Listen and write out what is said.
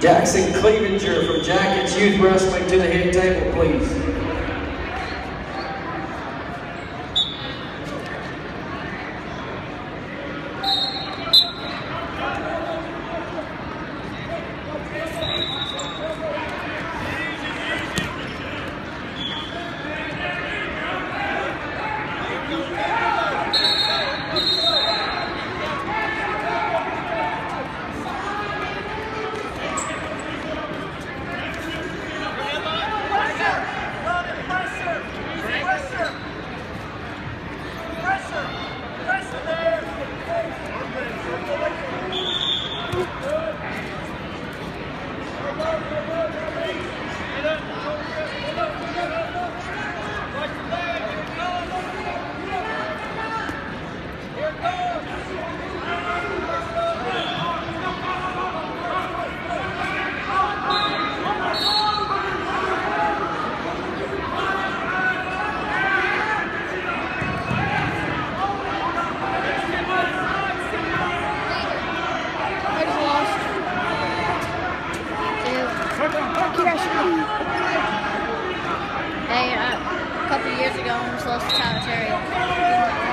Jackson Clevenger from Jackets Youth Wrestling to the head table, please. I just lost. Two. Hey, uh, a couple years ago, I almost lost to Tyler Terry.